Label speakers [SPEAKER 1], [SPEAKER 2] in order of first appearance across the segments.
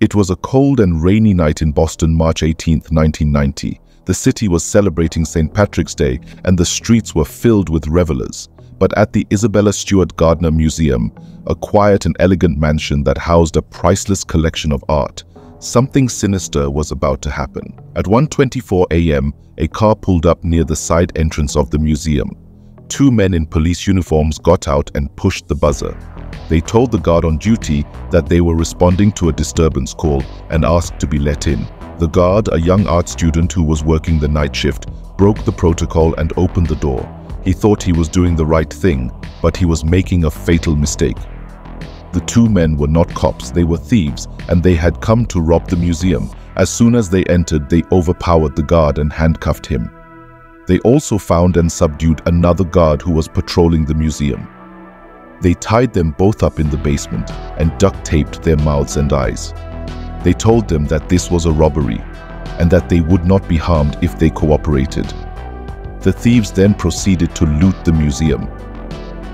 [SPEAKER 1] It was a cold and rainy night in Boston, March 18, 1990. The city was celebrating St. Patrick's Day and the streets were filled with revelers. But at the Isabella Stewart Gardner Museum, a quiet and elegant mansion that housed a priceless collection of art, something sinister was about to happen. At 1.24 a.m., a car pulled up near the side entrance of the museum. Two men in police uniforms got out and pushed the buzzer. They told the guard on duty that they were responding to a disturbance call and asked to be let in. The guard, a young art student who was working the night shift, broke the protocol and opened the door. He thought he was doing the right thing, but he was making a fatal mistake. The two men were not cops, they were thieves, and they had come to rob the museum. As soon as they entered, they overpowered the guard and handcuffed him. They also found and subdued another guard who was patrolling the museum. They tied them both up in the basement and duct taped their mouths and eyes. They told them that this was a robbery and that they would not be harmed if they cooperated. The thieves then proceeded to loot the museum.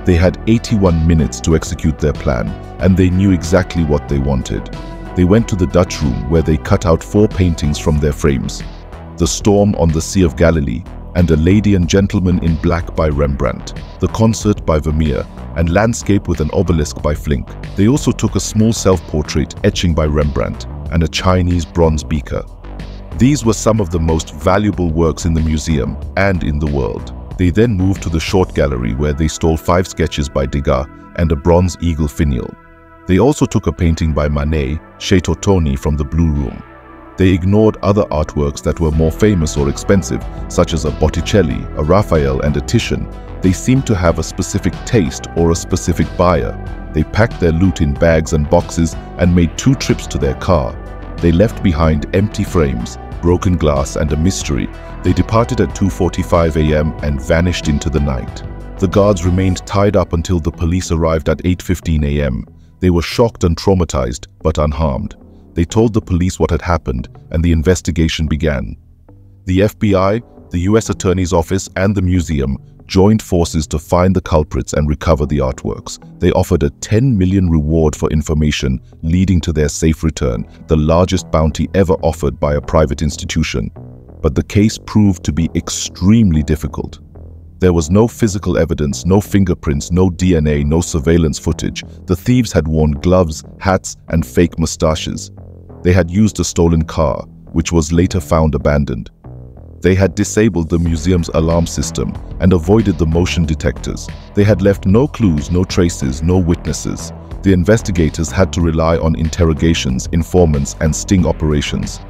[SPEAKER 1] They had 81 minutes to execute their plan and they knew exactly what they wanted. They went to the Dutch room where they cut out four paintings from their frames. The Storm on the Sea of Galilee and A Lady and Gentleman in Black by Rembrandt, The Concert by Vermeer, and Landscape with an Obelisk by Flinck. They also took a small self-portrait etching by Rembrandt and a Chinese bronze beaker. These were some of the most valuable works in the museum and in the world. They then moved to the short gallery where they stole five sketches by Degas and a bronze eagle finial. They also took a painting by Manet, Chez Tortoni from the Blue Room. They ignored other artworks that were more famous or expensive, such as a Botticelli, a Raphael, and a Titian. They seemed to have a specific taste or a specific buyer. They packed their loot in bags and boxes and made two trips to their car. They left behind empty frames, broken glass, and a mystery. They departed at 2.45 a.m. and vanished into the night. The guards remained tied up until the police arrived at 8.15 a.m. They were shocked and traumatized, but unharmed. They told the police what had happened, and the investigation began. The FBI, the U.S. Attorney's Office, and the museum joined forces to find the culprits and recover the artworks. They offered a 10 million reward for information leading to their safe return, the largest bounty ever offered by a private institution. But the case proved to be extremely difficult. There was no physical evidence, no fingerprints, no DNA, no surveillance footage. The thieves had worn gloves, hats, and fake mustaches. They had used a stolen car, which was later found abandoned. They had disabled the museum's alarm system and avoided the motion detectors. They had left no clues, no traces, no witnesses. The investigators had to rely on interrogations, informants, and sting operations.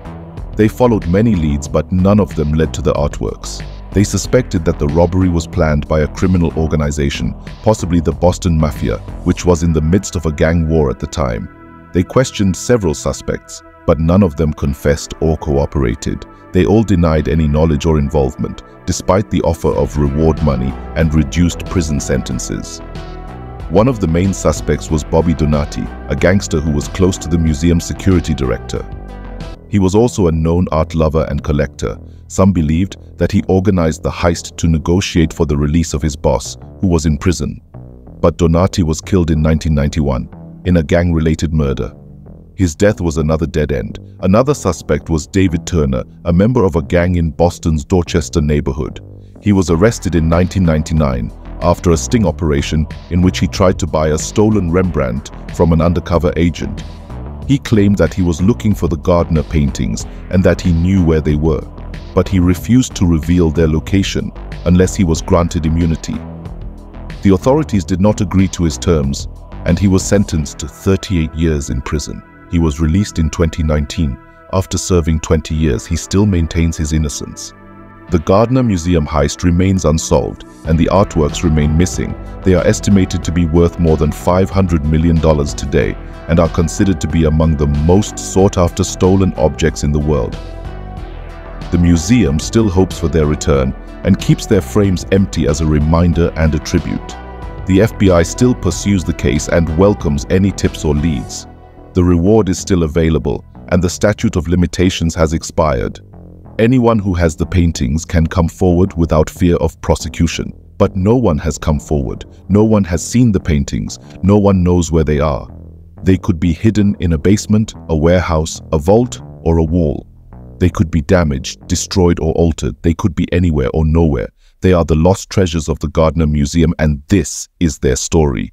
[SPEAKER 1] They followed many leads, but none of them led to the artworks. They suspected that the robbery was planned by a criminal organization, possibly the Boston Mafia, which was in the midst of a gang war at the time. They questioned several suspects, but none of them confessed or cooperated. They all denied any knowledge or involvement, despite the offer of reward money and reduced prison sentences. One of the main suspects was Bobby Donati, a gangster who was close to the museum's security director. He was also a known art lover and collector. Some believed that he organized the heist to negotiate for the release of his boss, who was in prison. But Donati was killed in 1991 in a gang-related murder. His death was another dead end. Another suspect was David Turner, a member of a gang in Boston's Dorchester neighborhood. He was arrested in 1999 after a sting operation in which he tried to buy a stolen Rembrandt from an undercover agent. He claimed that he was looking for the Gardner paintings and that he knew where they were, but he refused to reveal their location unless he was granted immunity. The authorities did not agree to his terms and he was sentenced to 38 years in prison. He was released in 2019. After serving 20 years, he still maintains his innocence. The Gardner Museum heist remains unsolved and the artworks remain missing. They are estimated to be worth more than $500 million today and are considered to be among the most sought-after stolen objects in the world. The museum still hopes for their return and keeps their frames empty as a reminder and a tribute. The FBI still pursues the case and welcomes any tips or leads. The reward is still available and the statute of limitations has expired. Anyone who has the paintings can come forward without fear of prosecution. But no one has come forward. No one has seen the paintings. No one knows where they are. They could be hidden in a basement, a warehouse, a vault, or a wall. They could be damaged, destroyed, or altered. They could be anywhere or nowhere. They are the lost treasures of the Gardner Museum, and this is their story.